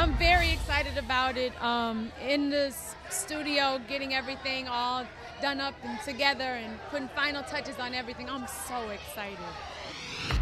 I'm very excited about it. Um, in the studio, getting everything all done up and together and putting final touches on everything. I'm so excited.